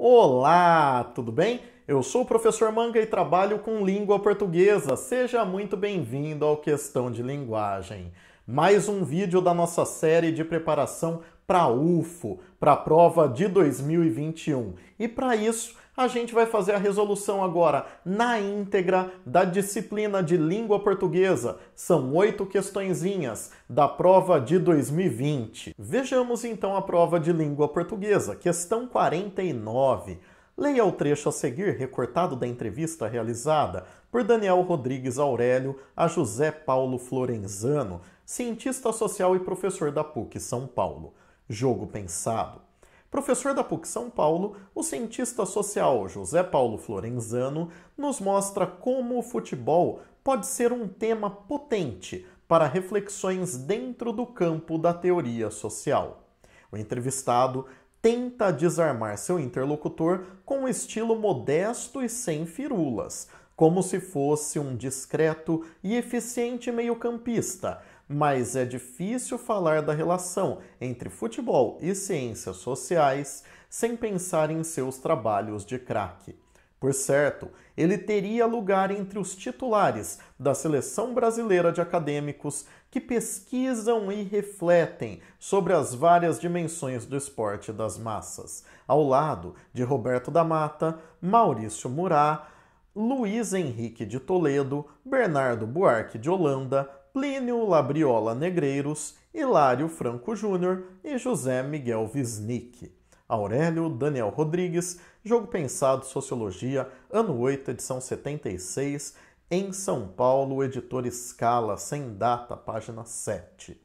Olá, tudo bem? Eu sou o professor Manga e trabalho com língua portuguesa. Seja muito bem-vindo ao Questão de Linguagem. Mais um vídeo da nossa série de preparação para UFO, para a prova de 2021. E para isso, a gente vai fazer a resolução agora na íntegra da disciplina de língua portuguesa. São oito questõezinhas da prova de 2020. Vejamos então a prova de língua portuguesa, questão 49. Leia o trecho a seguir, recortado da entrevista realizada por Daniel Rodrigues Aurélio a José Paulo Florenzano, cientista social e professor da PUC São Paulo. Jogo pensado. Professor da PUC São Paulo, o cientista social José Paulo Florenzano nos mostra como o futebol pode ser um tema potente para reflexões dentro do campo da teoria social. O entrevistado tenta desarmar seu interlocutor com um estilo modesto e sem firulas, como se fosse um discreto e eficiente meio-campista, mas é difícil falar da relação entre futebol e ciências sociais sem pensar em seus trabalhos de craque. Por certo, ele teria lugar entre os titulares da Seleção Brasileira de Acadêmicos que pesquisam e refletem sobre as várias dimensões do esporte das massas, ao lado de Roberto da Mata, Maurício Murat, Luiz Henrique de Toledo, Bernardo Buarque de Holanda, Plínio Labriola Negreiros, Hilário Franco Júnior e José Miguel Wisnik. Aurélio Daniel Rodrigues, Jogo Pensado Sociologia, ano 8, edição 76, em São Paulo, editor Escala, sem data, página 7.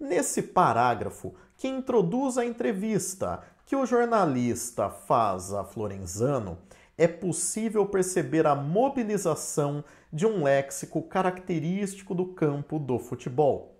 Nesse parágrafo que introduz a entrevista que o jornalista faz a Florenzano, é possível perceber a mobilização de um léxico característico do campo do futebol.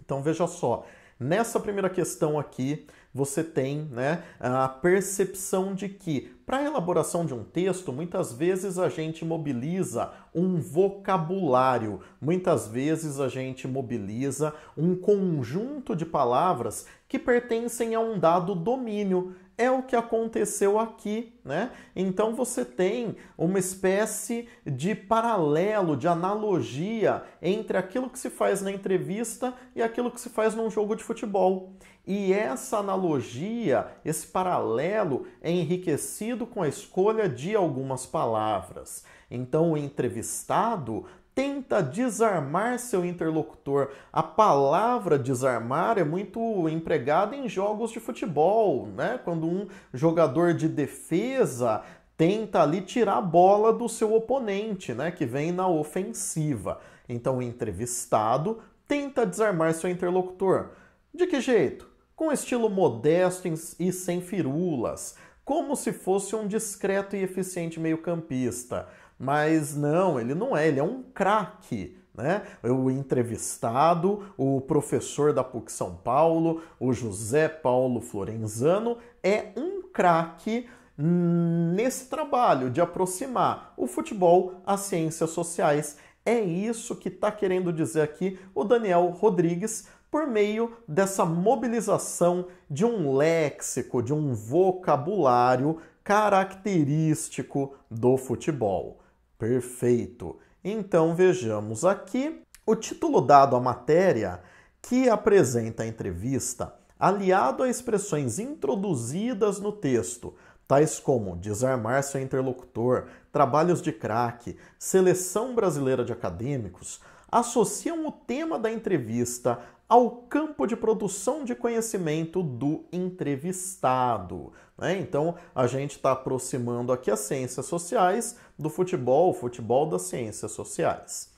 Então veja só, nessa primeira questão aqui, você tem né, a percepção de que, para a elaboração de um texto, muitas vezes a gente mobiliza um vocabulário, muitas vezes a gente mobiliza um conjunto de palavras que pertencem a um dado domínio é o que aconteceu aqui, né? Então você tem uma espécie de paralelo, de analogia entre aquilo que se faz na entrevista e aquilo que se faz num jogo de futebol. E essa analogia, esse paralelo é enriquecido com a escolha de algumas palavras. Então o entrevistado tenta desarmar seu interlocutor. A palavra desarmar é muito empregada em jogos de futebol, né? Quando um jogador de defesa tenta ali tirar a bola do seu oponente, né, que vem na ofensiva. Então o entrevistado tenta desarmar seu interlocutor. De que jeito? Com estilo modesto e sem firulas, como se fosse um discreto e eficiente meio-campista. Mas não, ele não é, ele é um craque. Né? O entrevistado, o professor da PUC São Paulo, o José Paulo Florenzano, é um craque nesse trabalho de aproximar o futebol às ciências sociais. É isso que está querendo dizer aqui o Daniel Rodrigues por meio dessa mobilização de um léxico, de um vocabulário característico do futebol. Perfeito. Então vejamos aqui o título dado à matéria que apresenta a entrevista, aliado a expressões introduzidas no texto, tais como desarmar seu interlocutor, trabalhos de craque, seleção brasileira de acadêmicos, associam o tema da entrevista ao campo de produção de conhecimento do entrevistado. Né? Então, a gente está aproximando aqui as ciências sociais do futebol, futebol das ciências sociais.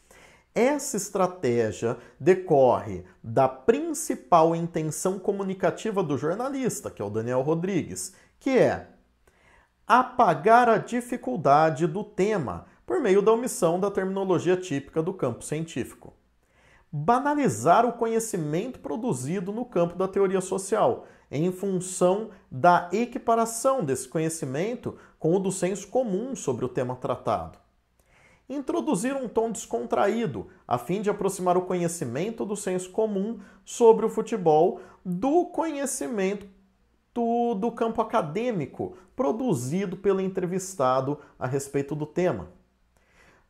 Essa estratégia decorre da principal intenção comunicativa do jornalista, que é o Daniel Rodrigues, que é apagar a dificuldade do tema por meio da omissão da terminologia típica do campo científico banalizar o conhecimento produzido no campo da teoria social, em função da equiparação desse conhecimento com o do senso comum sobre o tema tratado. Introduzir um tom descontraído, a fim de aproximar o conhecimento do senso comum sobre o futebol do conhecimento muito do campo acadêmico produzido pelo entrevistado a respeito do tema.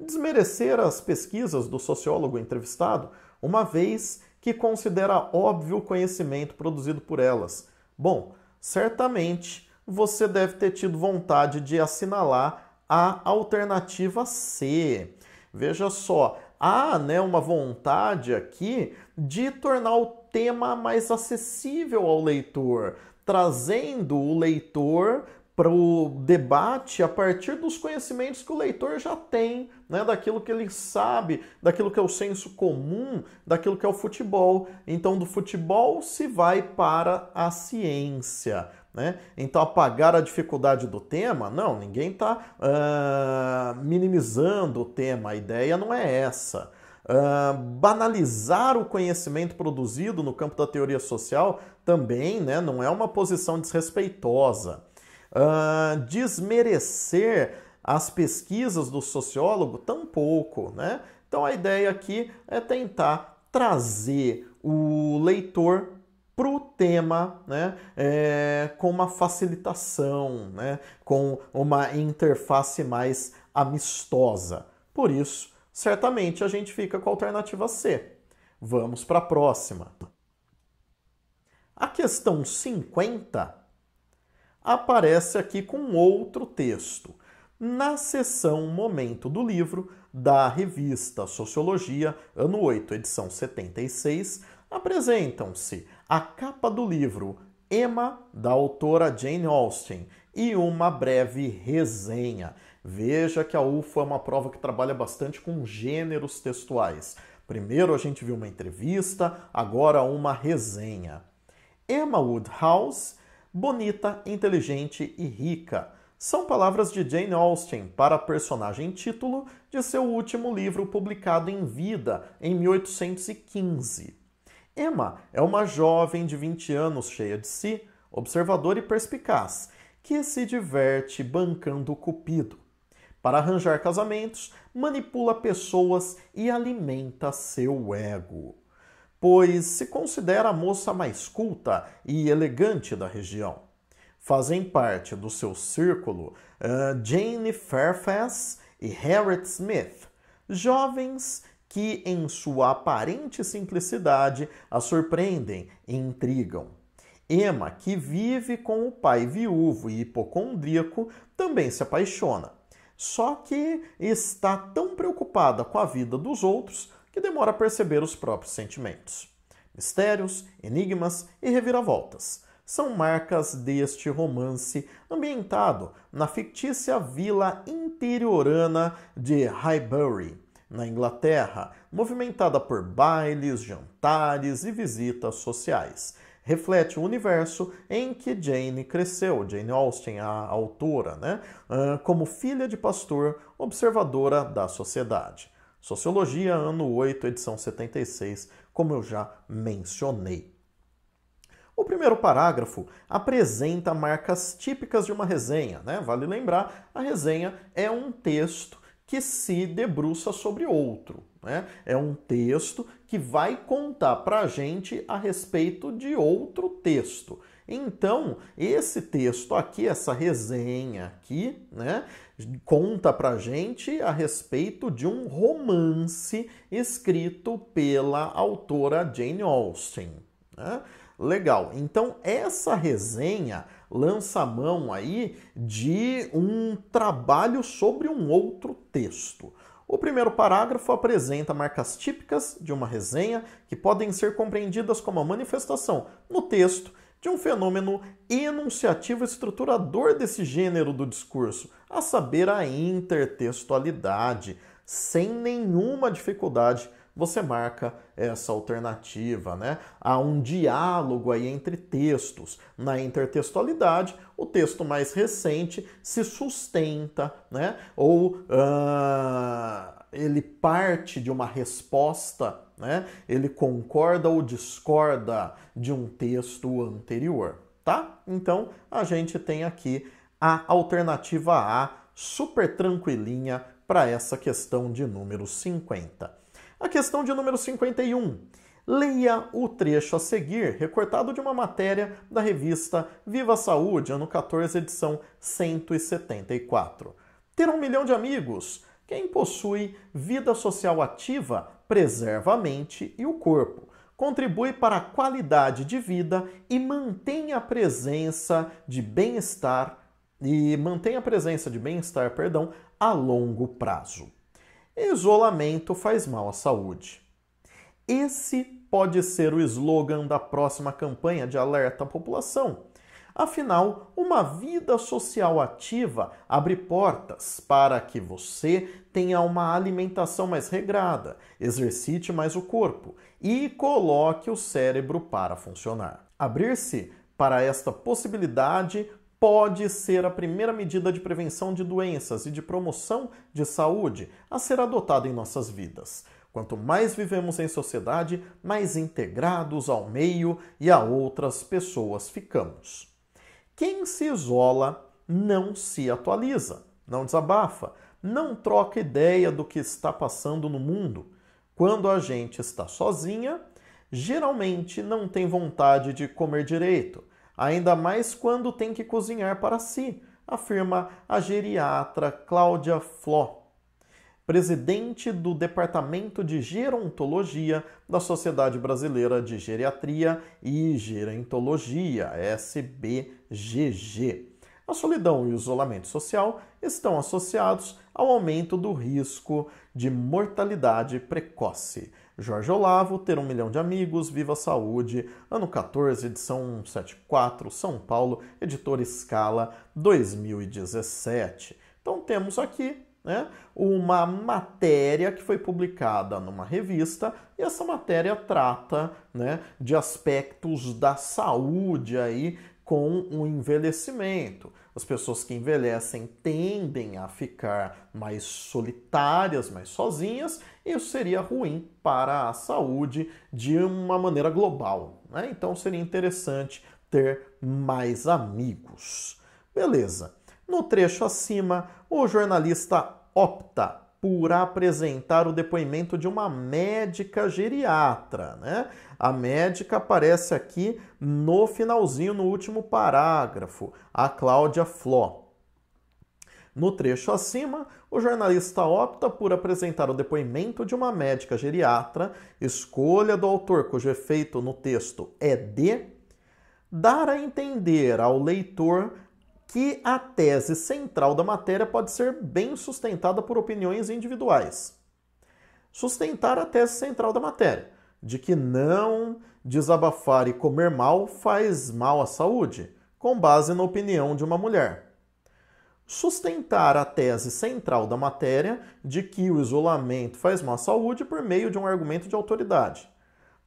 Desmerecer as pesquisas do sociólogo entrevistado, uma vez que considera óbvio o conhecimento produzido por elas. Bom, certamente você deve ter tido vontade de assinalar a alternativa C. Veja só, há né, uma vontade aqui de tornar o tema mais acessível ao leitor, trazendo o leitor para o debate a partir dos conhecimentos que o leitor já tem, né, daquilo que ele sabe, daquilo que é o senso comum, daquilo que é o futebol. Então, do futebol se vai para a ciência. Né? Então, apagar a dificuldade do tema, não, ninguém está uh, ah, minimizando o tema, a ideia não é essa. Uh, banalizar o conhecimento produzido no campo da teoria social também né, não é uma posição desrespeitosa uh, desmerecer as pesquisas do sociólogo tampouco, né? Então a ideia aqui é tentar trazer o leitor para o tema né, é, com uma facilitação, né, com uma interface mais amistosa. Por isso, certamente a gente fica com a alternativa C. Vamos para a próxima. A questão 50 aparece aqui com outro texto. Na seção Momento do Livro, da revista Sociologia, ano 8, edição 76, apresentam-se a capa do livro Emma, da autora Jane Austen, e uma breve resenha. Veja que a UFO é uma prova que trabalha bastante com gêneros textuais. Primeiro a gente viu uma entrevista, agora uma resenha. Emma Woodhouse bonita, inteligente e rica. São palavras de Jane Austen para a personagem título de seu último livro publicado em vida, em 1815. Emma é uma jovem de 20 anos cheia de si, observadora e perspicaz, que se diverte bancando o cupido. Para arranjar casamentos, manipula pessoas e alimenta seu ego pois se considera a moça mais culta e elegante da região. Fazem parte do seu círculo uh, Jane Fairfax e Harriet Smith, jovens que, em sua aparente simplicidade, a surpreendem e intrigam. Emma, que vive com o pai viúvo e hipocondríaco, também se apaixona. Só que está tão preocupada com a vida dos outros que demora a perceber os próprios sentimentos. Mistérios, enigmas e reviravoltas são marcas deste romance ambientado na fictícia vila interiorana de Highbury, na Inglaterra, movimentada por bailes, jantares e visitas sociais. Reflete o universo em que Jane cresceu, Jane Austen, a autora, né? como filha de pastor, observadora da sociedade. Sociologia, ano 8, edição 76, como eu já mencionei. O primeiro parágrafo apresenta marcas típicas de uma resenha. Né? Vale lembrar, a resenha é um texto que se debruça sobre outro. Né? É um texto que vai contar para a gente a respeito de outro texto. Então, esse texto aqui, essa resenha aqui, né, conta pra gente a respeito de um romance escrito pela autora Jane Austen. Né? Legal. Então, essa resenha lança mão aí de um trabalho sobre um outro texto. O primeiro parágrafo apresenta marcas típicas de uma resenha que podem ser compreendidas como a manifestação no texto de um fenômeno enunciativo estruturador desse gênero do discurso, a saber, a intertextualidade. Sem nenhuma dificuldade, você marca essa alternativa, né? Há um diálogo aí entre textos. Na intertextualidade, o texto mais recente se sustenta, né? Ou uh, ele parte de uma resposta né? Ele concorda ou discorda de um texto anterior, tá? Então a gente tem aqui a alternativa A, super tranquilinha para essa questão de número 50. A questão de número 51. Leia o trecho a seguir, recortado de uma matéria da revista Viva Saúde, ano 14, edição 174. Ter um milhão de amigos. Quem possui vida social ativa preserva a mente e o corpo, contribui para a qualidade de vida e mantém a presença de bem-estar e mantém a presença de bem-estar, perdão, a longo prazo. Isolamento faz mal à saúde. Esse pode ser o slogan da próxima campanha de alerta à população. Afinal, uma vida social ativa abre portas para que você tenha uma alimentação mais regrada, exercite mais o corpo e coloque o cérebro para funcionar. Abrir-se para esta possibilidade pode ser a primeira medida de prevenção de doenças e de promoção de saúde a ser adotada em nossas vidas. Quanto mais vivemos em sociedade, mais integrados ao meio e a outras pessoas ficamos. Quem se isola não se atualiza, não desabafa, não troca ideia do que está passando no mundo. Quando a gente está sozinha, geralmente não tem vontade de comer direito, ainda mais quando tem que cozinhar para si, afirma a geriatra Cláudia Fló presidente do Departamento de Gerontologia da Sociedade Brasileira de Geriatria e Gerontologia, SBGG. A solidão e o isolamento social estão associados ao aumento do risco de mortalidade precoce. Jorge Olavo, Ter um Milhão de Amigos, Viva Saúde, ano 14, edição 174, São Paulo, editora Escala, 2017. Então temos aqui né, uma matéria que foi publicada numa revista e essa matéria trata né, de aspectos da saúde aí com o envelhecimento. As pessoas que envelhecem tendem a ficar mais solitárias, mais sozinhas, e isso seria ruim para a saúde de uma maneira global. Né? Então seria interessante ter mais amigos. Beleza. No trecho acima, o jornalista opta por apresentar o depoimento de uma médica geriatra, né? A médica aparece aqui no finalzinho, no último parágrafo, a Cláudia Fló. No trecho acima, o jornalista opta por apresentar o depoimento de uma médica geriatra, escolha do autor cujo efeito no texto é de dar a entender ao leitor que a tese central da matéria pode ser bem sustentada por opiniões individuais. Sustentar a tese central da matéria, de que não desabafar e comer mal faz mal à saúde, com base na opinião de uma mulher. Sustentar a tese central da matéria de que o isolamento faz mal à saúde por meio de um argumento de autoridade.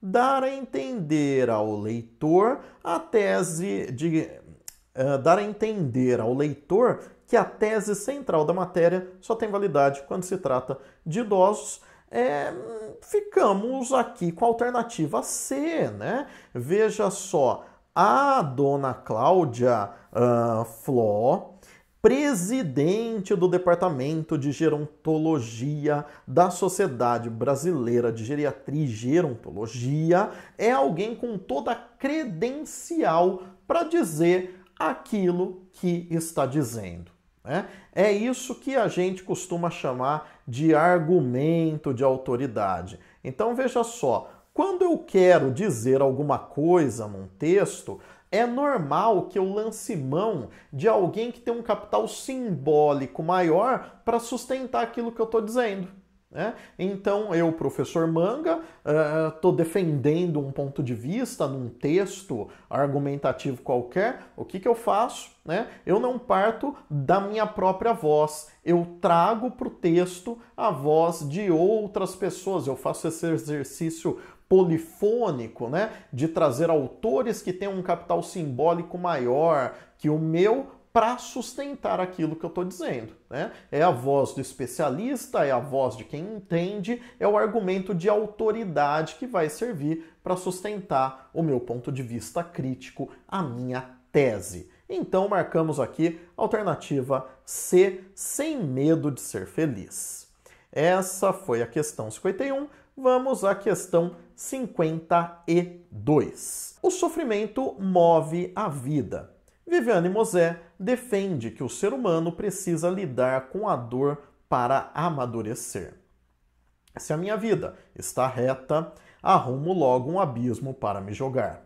Dar a entender ao leitor a tese de uh, dar a entender ao leitor que a tese central da matéria só tem validade quando se trata de idosos. É, ficamos aqui com a alternativa C, né? Veja só, a dona Cláudia uh, Fló, presidente do Departamento de Gerontologia da Sociedade Brasileira de Geriatria e Gerontologia, é alguém com toda a credencial para dizer aquilo que está dizendo. Né? É isso que a gente costuma chamar de argumento de autoridade. Então veja só, quando eu quero dizer alguma coisa num texto, é normal que eu lance mão de alguém que tem um capital simbólico maior para sustentar aquilo que eu estou dizendo. Né? Então, eu, professor Manga, estou uh, defendendo um ponto de vista num texto argumentativo qualquer. O que, que eu faço? Né? Eu não parto da minha própria voz, eu trago para o texto a voz de outras pessoas. Eu faço esse exercício polifônico, né? de trazer autores que têm um capital simbólico maior que o meu para sustentar aquilo que eu estou dizendo. Né? É a voz do especialista, é a voz de quem entende, é o argumento de autoridade que vai servir para sustentar o meu ponto de vista crítico, a minha tese. Então marcamos aqui alternativa C, sem medo de ser feliz. Essa foi a questão 51. vamos à questão 52. O sofrimento move a vida. Viviane Mosé defende que o ser humano precisa lidar com a dor para amadurecer. Se a minha vida está reta, arrumo logo um abismo para me jogar.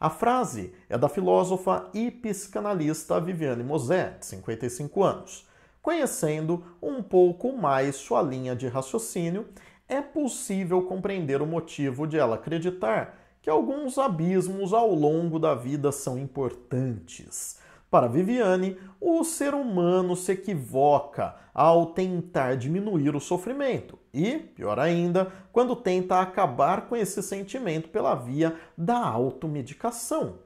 A frase é da filósofa e psicanalista Viviane Mosé, de 55 anos. Conhecendo um pouco mais sua linha de raciocínio, é possível compreender o motivo de ela acreditar que alguns abismos ao longo da vida são importantes. Para Viviane, o ser humano se equivoca ao tentar diminuir o sofrimento e, pior ainda, quando tenta acabar com esse sentimento pela via da automedicação.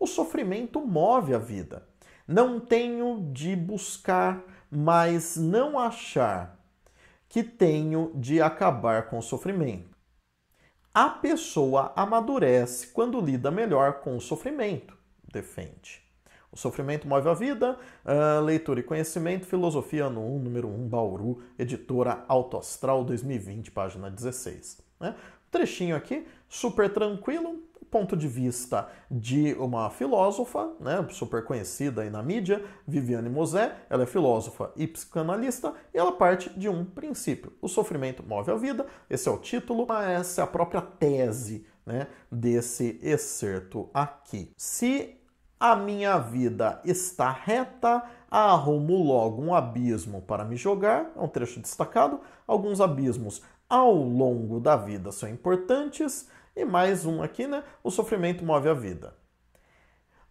O sofrimento move a vida. Não tenho de buscar, mas não achar que tenho de acabar com o sofrimento. A pessoa amadurece quando lida melhor com o sofrimento, defende. O sofrimento move a vida, uh, leitura e conhecimento, filosofia ano 1, número 1, Bauru, editora Autoastral 2020, página 16. Né? Um trechinho aqui, super tranquilo, ponto de vista de uma filósofa, né, super conhecida aí na mídia, Viviane Mosé, ela é filósofa e psicanalista, e ela parte de um princípio. O sofrimento move a vida, esse é o título, essa é a própria tese né, desse excerto aqui. Se a minha vida está reta, arrumo logo um abismo para me jogar, é um trecho destacado. Alguns abismos ao longo da vida são importantes, e mais um aqui, né? O sofrimento move a vida.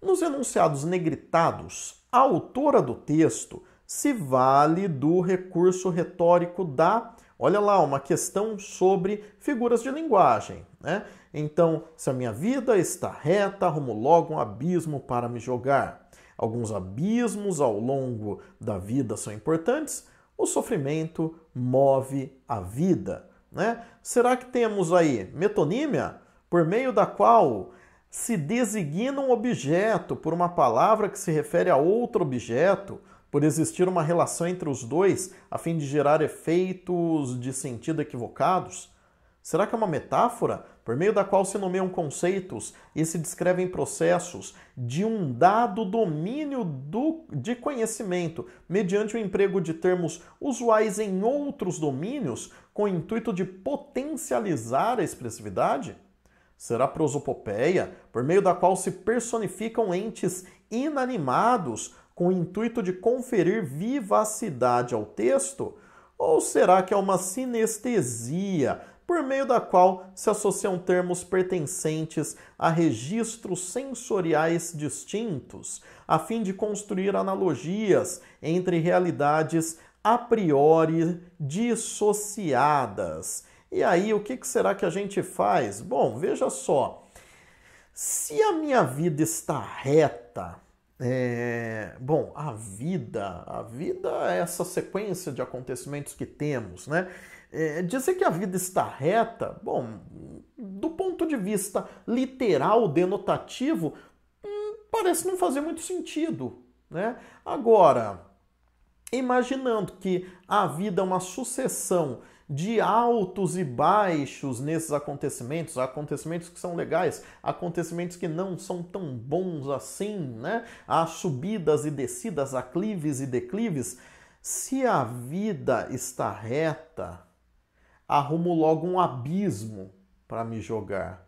Nos enunciados negritados, a autora do texto se vale do recurso retórico da, olha lá, uma questão sobre figuras de linguagem, né? Então, se a minha vida está reta, arrumo logo um abismo para me jogar. Alguns abismos ao longo da vida são importantes. O sofrimento move a vida. Né? Será que temos aí metonímia, por meio da qual se designa um objeto por uma palavra que se refere a outro objeto, por existir uma relação entre os dois a fim de gerar efeitos de sentido equivocados? Será que é uma metáfora por meio da qual se nomeiam conceitos e se descrevem processos de um dado domínio do, de conhecimento mediante o emprego de termos usuais em outros domínios, com o intuito de potencializar a expressividade? Será prosopopeia, por meio da qual se personificam entes inanimados com o intuito de conferir vivacidade ao texto? Ou será que é uma sinestesia, por meio da qual se associam termos pertencentes a registros sensoriais distintos, a fim de construir analogias entre realidades a priori dissociadas. E aí, o que será que a gente faz? Bom, veja só. Se a minha vida está reta, é, bom, a vida, a vida é essa sequência de acontecimentos que temos, né? É, dizer que a vida está reta, bom, do ponto de vista literal, denotativo, hum, parece não fazer muito sentido, né? Agora, imaginando que a vida é uma sucessão de altos e baixos nesses acontecimentos, acontecimentos que são legais, acontecimentos que não são tão bons assim, né? Há subidas e descidas, aclives e declives. Se a vida está reta, arrumo logo um abismo para me jogar.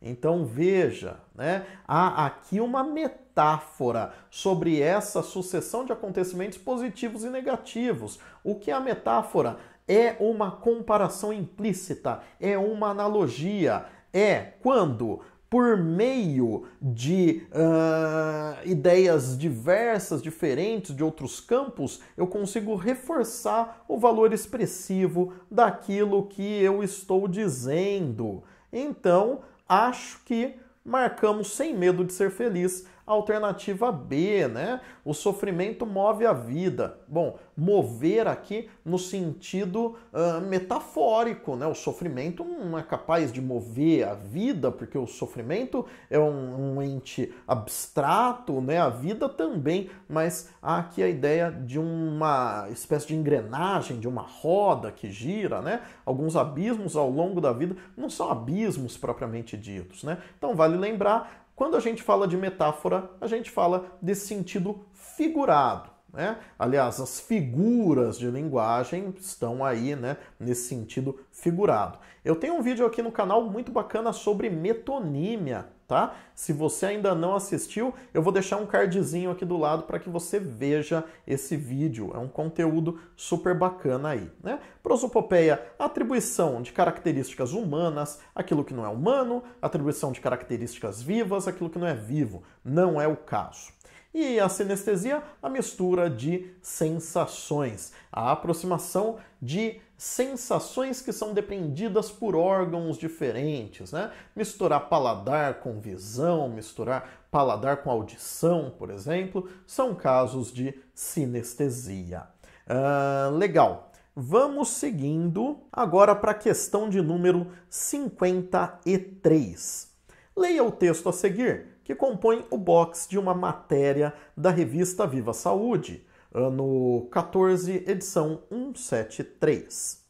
Então veja, né? há aqui uma metáfora sobre essa sucessão de acontecimentos positivos e negativos. O que é a metáfora? É uma comparação implícita, é uma analogia, é quando por meio de uh, ideias diversas, diferentes de outros campos, eu consigo reforçar o valor expressivo daquilo que eu estou dizendo. Então, acho que marcamos sem medo de ser feliz alternativa B, né? O sofrimento move a vida. Bom, mover aqui no sentido uh, metafórico, né? O sofrimento não é capaz de mover a vida, porque o sofrimento é um, um ente abstrato, né? A vida também, mas há aqui a ideia de uma espécie de engrenagem, de uma roda que gira, né? Alguns abismos ao longo da vida não são abismos propriamente ditos, né? Então vale lembrar quando a gente fala de metáfora, a gente fala desse sentido figurado. Né? Aliás, as figuras de linguagem estão aí né, nesse sentido figurado. Eu tenho um vídeo aqui no canal muito bacana sobre metonímia, tá? Se você ainda não assistiu, eu vou deixar um cardzinho aqui do lado para que você veja esse vídeo. É um conteúdo super bacana aí, né? Prosopopeia, atribuição de características humanas, aquilo que não é humano, atribuição de características vivas, aquilo que não é vivo. Não é o caso. E a sinestesia, a mistura de sensações, a aproximação de sensações que são dependidas por órgãos diferentes, né? Misturar paladar com visão, misturar paladar com audição, por exemplo, são casos de sinestesia. Uh, legal. Vamos seguindo agora para a questão de número 53. Leia o texto a seguir, que compõe o box de uma matéria da revista Viva Saúde, ano 14, edição 173.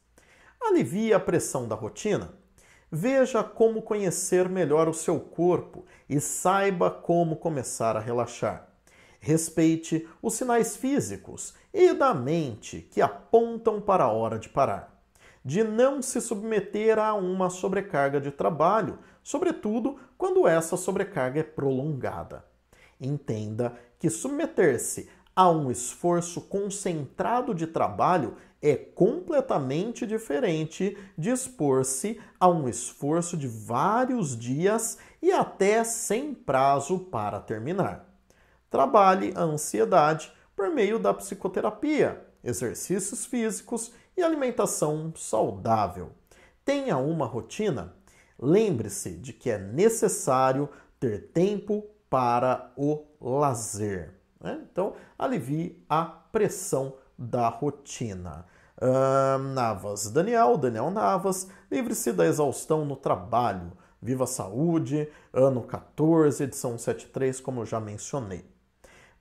Alivie a pressão da rotina. Veja como conhecer melhor o seu corpo e saiba como começar a relaxar. Respeite os sinais físicos e da mente que apontam para a hora de parar. De não se submeter a uma sobrecarga de trabalho, sobretudo quando essa sobrecarga é prolongada. Entenda que submeter-se a um esforço concentrado de trabalho é completamente diferente de expor-se a um esforço de vários dias e até sem prazo para terminar. Trabalhe a ansiedade por meio da psicoterapia, exercícios físicos e alimentação saudável. Tenha uma rotina. Lembre-se de que é necessário ter tempo para o lazer. Né? Então, alivie a pressão da rotina. Uh, Navas Daniel, Daniel Navas, livre-se da exaustão no trabalho. Viva a Saúde, ano 14, edição 73, como já mencionei.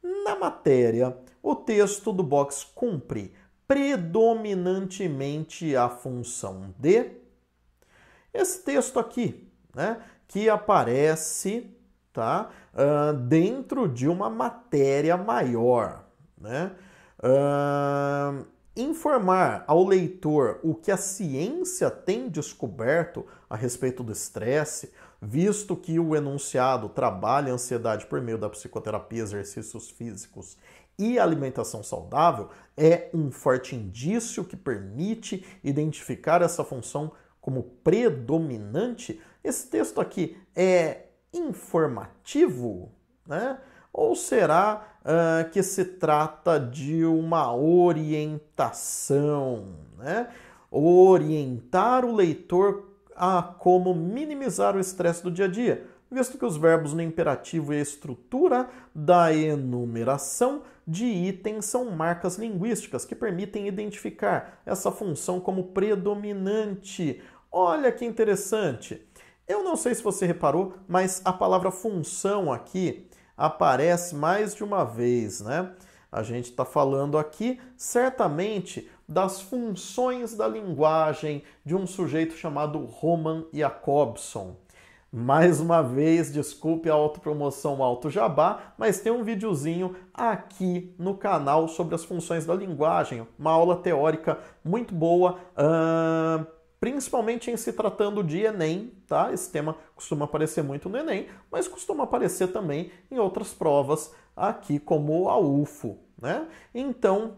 Na matéria, o texto do box cumpre predominantemente a função de. Esse texto aqui, né, que aparece tá? Uh, dentro de uma matéria maior. Né? Uh, informar ao leitor o que a ciência tem descoberto a respeito do estresse, visto que o enunciado trabalha a ansiedade por meio da psicoterapia, exercícios físicos e alimentação saudável, é um forte indício que permite identificar essa função como predominante. Esse texto aqui é informativo, né? Ou será uh, que se trata de uma orientação, né? Orientar o leitor a como minimizar o estresse do dia a dia, visto que os verbos no imperativo e a estrutura da enumeração de itens são marcas linguísticas que permitem identificar essa função como predominante. Olha que interessante! Eu não sei se você reparou, mas a palavra função aqui aparece mais de uma vez, né? A gente está falando aqui certamente das funções da linguagem de um sujeito chamado Roman Jacobson. Mais uma vez, desculpe a autopromoção alto jabá, mas tem um videozinho aqui no canal sobre as funções da linguagem, uma aula teórica muito boa. Uh principalmente em se tratando de Enem, tá? Esse tema costuma aparecer muito no Enem, mas costuma aparecer também em outras provas aqui, como a UFO, né? Então,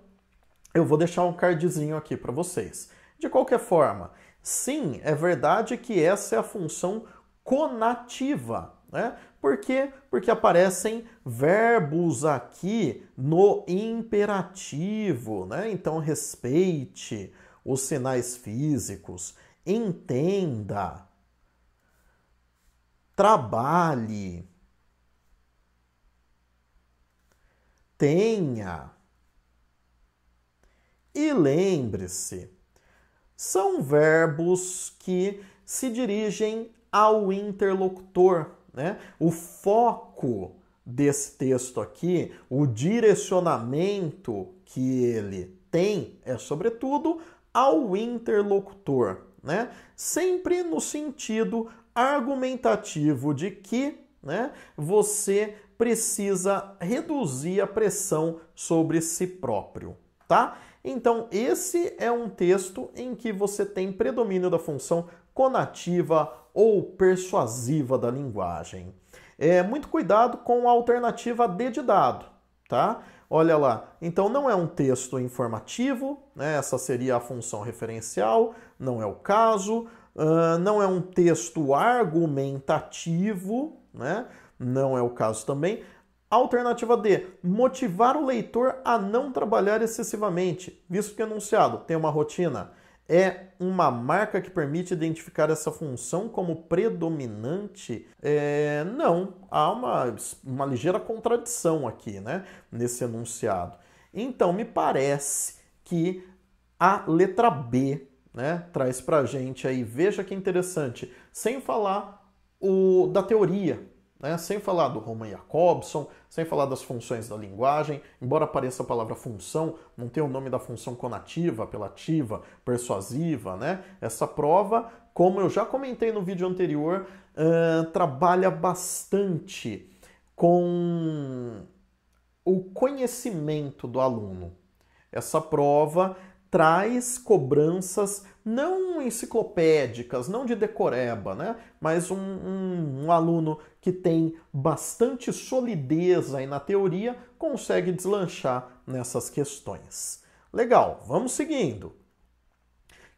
eu vou deixar um cardzinho aqui para vocês. De qualquer forma, sim, é verdade que essa é a função conativa, né? Por quê? Porque aparecem verbos aqui no imperativo, né? Então, respeite, os sinais físicos, entenda, trabalhe. tenha. E lembre-se, são verbos que se dirigem ao interlocutor. Né? O foco desse texto aqui, o direcionamento que ele tem é, sobretudo, ao interlocutor, né? sempre no sentido argumentativo de que né, você precisa reduzir a pressão sobre si próprio. Tá? Então, esse é um texto em que você tem predomínio da função conativa ou persuasiva da linguagem. É, muito cuidado com a alternativa D de dado, tá? Olha lá, então não é um texto informativo, né? essa seria a função referencial, não é o caso, uh, não é um texto argumentativo, né? não é o caso também. Alternativa D, motivar o leitor a não trabalhar excessivamente, visto que o enunciado tem uma rotina. É uma marca que permite identificar essa função como predominante? É, não, há uma, uma ligeira contradição aqui, né, nesse enunciado. Então, me parece que a letra B né, traz para gente aí, veja que interessante, sem falar o, da teoria, né? sem falar do Roman Jacobson, sem falar das funções da linguagem, embora apareça a palavra função, não tem o nome da função conativa, apelativa, persuasiva, né? Essa prova, como eu já comentei no vídeo anterior, uh, trabalha bastante com o conhecimento do aluno. Essa prova traz cobranças não enciclopédicas, não de decoreba, né? mas um, um, um, aluno que tem bastante solidez aí na teoria consegue deslanchar nessas questões. Legal, vamos seguindo.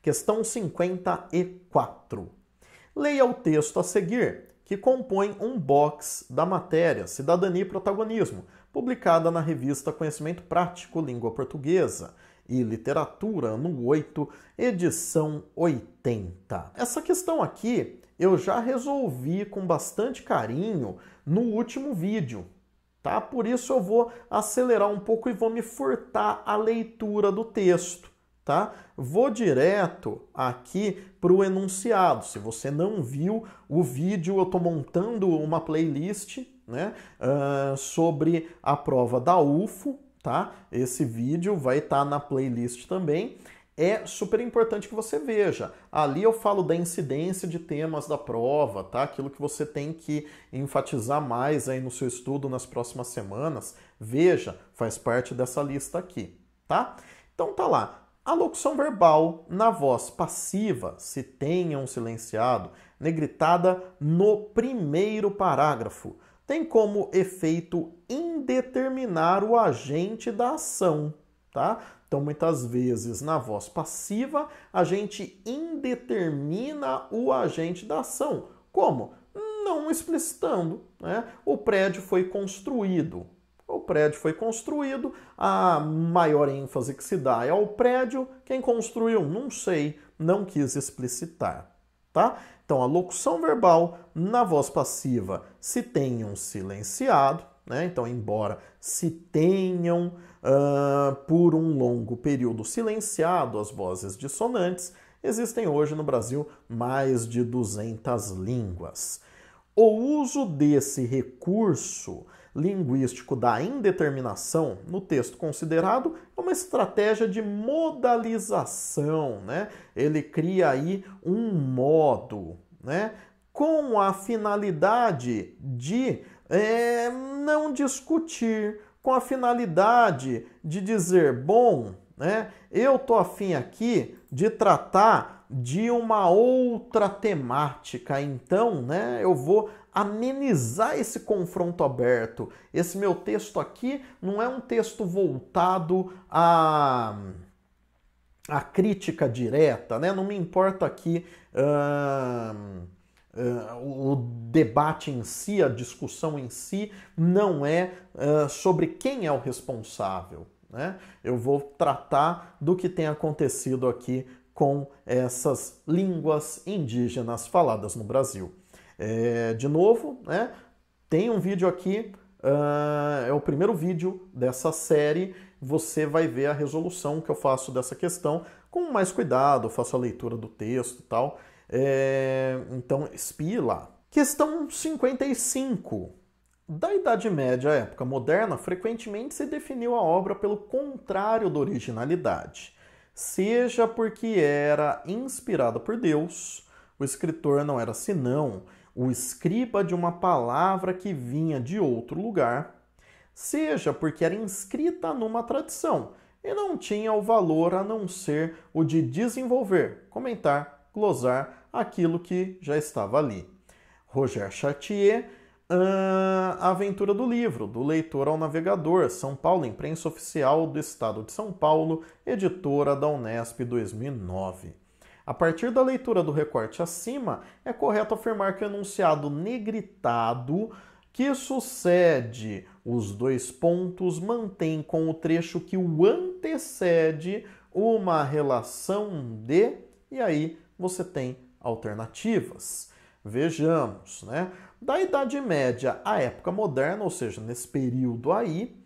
Questão 54. Leia o texto a seguir, que compõe um box da matéria Cidadania e Protagonismo, publicada na revista Conhecimento Prático Língua Portuguesa e Literatura, ano 8, edição 80. Essa questão aqui eu já resolvi com bastante carinho no último vídeo, tá? Por isso eu vou acelerar um pouco e vou me furtar a leitura do texto, tá? Vou direto aqui para o enunciado. Se você não viu o vídeo, eu estou montando uma playlist né, uh, sobre a prova da UFO, tá? Esse vídeo vai estar tá na playlist também. É super importante que você veja. Ali eu falo da incidência de temas da prova, tá? Aquilo que você tem que enfatizar mais aí no seu estudo nas próximas semanas. Veja, faz parte dessa lista aqui, tá? Então tá lá. A locução verbal na voz passiva, se tenham silenciado, negritada no primeiro parágrafo tem como efeito indeterminar o agente da ação, tá? Então, muitas vezes, na voz passiva, a gente indetermina o agente da ação. Como? Não explicitando. Né? O prédio foi construído. O prédio foi construído, a maior ênfase que se dá é ao prédio. Quem construiu? Não sei, não quis explicitar. Tá? Então, a locução verbal na voz passiva se tenham silenciado, né? Então, embora se tenham uh, por um longo período silenciado as vozes dissonantes, existem hoje no Brasil mais de 200 línguas. O uso desse recurso linguístico da indeterminação no texto considerado é uma estratégia de modalização, né? Ele cria aí um modo, né? Com a finalidade de é, não discutir, com a finalidade de dizer, bom, né? Eu tô afim aqui de tratar de uma outra temática, então, né? Eu vou amenizar esse confronto aberto. Esse meu texto aqui não é um texto voltado a a crítica direta, né? Não me importa aqui uh, uh, o debate em si, a discussão em si, não é uh, sobre quem é o responsável. Né? Eu vou tratar do que tem acontecido aqui com essas línguas indígenas faladas no Brasil. É, de novo, né, tem um vídeo aqui uh, é o primeiro vídeo dessa série. Você vai ver a resolução que eu faço dessa questão com mais cuidado, faço a leitura do texto e tal. É, então, espie lá. Questão 55. Da Idade Média à época moderna, frequentemente se definiu a obra pelo contrário da originalidade. Seja porque era inspirada por Deus, o escritor não era senão o escriba de uma palavra que vinha de outro lugar, seja porque era inscrita numa tradição, e não tinha o valor a não ser o de desenvolver, comentar, glosar aquilo que já estava ali. Roger Chartier, A Aventura do Livro, do Leitor ao Navegador, São Paulo, Imprensa Oficial do Estado de São Paulo, editora da Unesp 2009. A partir da leitura do recorte acima, é correto afirmar que o enunciado negritado que sucede os dois pontos mantém com o trecho que o antecede uma relação de, e aí você tem alternativas. Vejamos, né? Da Idade Média à época moderna, ou seja, nesse período aí,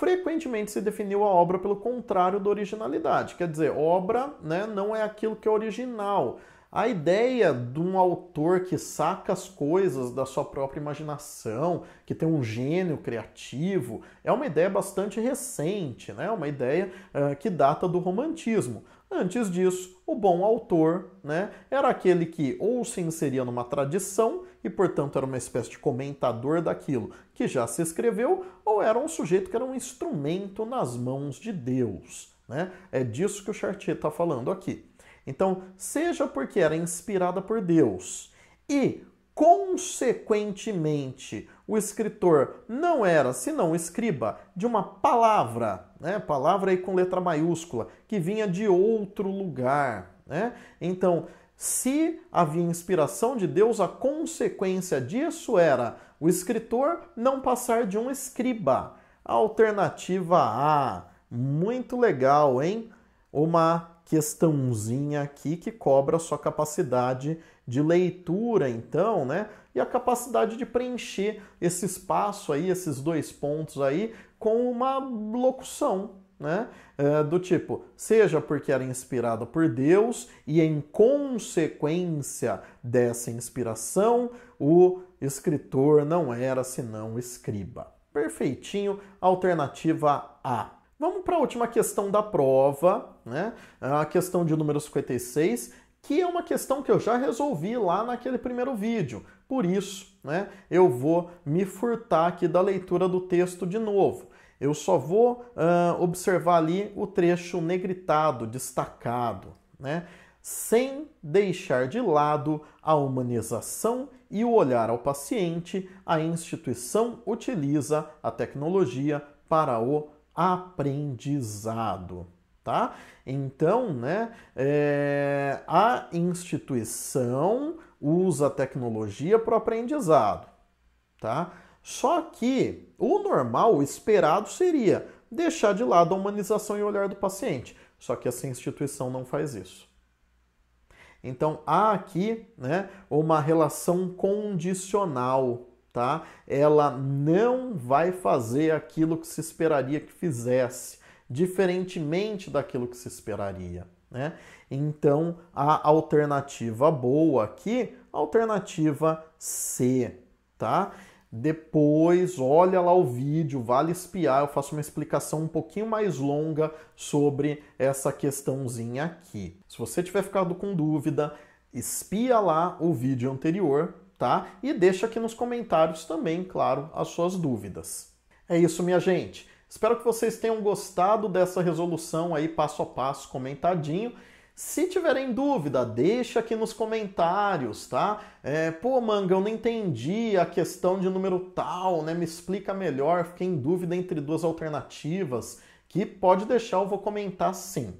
frequentemente se definiu a obra pelo contrário da originalidade. Quer dizer, obra né, não é aquilo que é original. A ideia de um autor que saca as coisas da sua própria imaginação, que tem um gênio criativo, é uma ideia bastante recente, né? uma ideia uh, que data do romantismo. Antes disso, o bom autor né, era aquele que ou se inseria numa tradição e, portanto, era uma espécie de comentador daquilo que já se escreveu, ou era um sujeito que era um instrumento nas mãos de Deus. Né? É disso que o Chartier está falando aqui. Então, seja porque era inspirada por Deus e, consequentemente, o escritor não era senão escriba de uma palavra, né? palavra aí com letra maiúscula, que vinha de outro lugar. Né? Então, se havia inspiração de Deus, a consequência disso era o escritor não passar de um escriba. Alternativa A. Muito legal, hein? Uma questãozinha aqui que cobra sua capacidade de leitura, então, né? E a capacidade de preencher esse espaço aí, esses dois pontos aí, com uma locução, né? É, do tipo, seja porque era inspirada por Deus e em consequência dessa inspiração, o escritor não era senão escriba. Perfeitinho, alternativa A. Vamos para a última questão da prova, né? A questão de número 56, que é uma questão que eu já resolvi lá naquele primeiro vídeo. Por isso, né, eu vou me furtar aqui da leitura do texto de novo. Eu só vou uh, observar ali o trecho negritado, destacado, né? sem deixar de lado a humanização e o olhar ao paciente, a instituição utiliza a tecnologia para o aprendizado, tá? Então, né, é, a instituição usa a tecnologia para o aprendizado, tá? Só que o normal, o esperado seria deixar de lado a humanização e o olhar do paciente. Só que essa instituição não faz isso. Então há aqui né, uma relação condicional tá? Ela não vai fazer aquilo que se esperaria que fizesse, diferentemente daquilo que se esperaria, né? Então, a alternativa boa aqui, alternativa C, tá? Depois, olha lá o vídeo, vale espiar, eu faço uma explicação um pouquinho mais longa sobre essa questãozinha aqui. Se você tiver ficado com dúvida, espia lá o vídeo anterior, tá? E deixa aqui nos comentários também, claro, as suas dúvidas. É isso, minha gente. Espero que vocês tenham gostado dessa resolução aí passo a passo comentadinho. Se tiverem dúvida, deixa aqui nos comentários, tá? É, Pô, Manga, eu não entendi a questão de número tal, né? Me explica melhor, fiquei em dúvida entre duas alternativas, que pode deixar, eu vou comentar sim.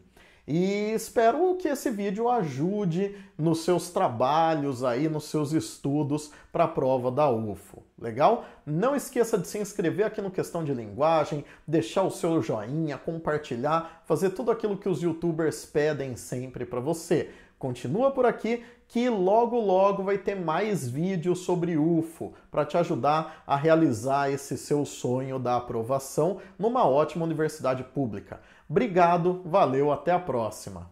E espero que esse vídeo ajude nos seus trabalhos aí, nos seus estudos para a prova da UFO. Legal? Não esqueça de se inscrever aqui no Questão de Linguagem, deixar o seu joinha, compartilhar, fazer tudo aquilo que os youtubers pedem sempre para você. Continua por aqui que logo logo vai ter mais vídeos sobre UFO para te ajudar a realizar esse seu sonho da aprovação numa ótima universidade pública. Obrigado, valeu, até a próxima.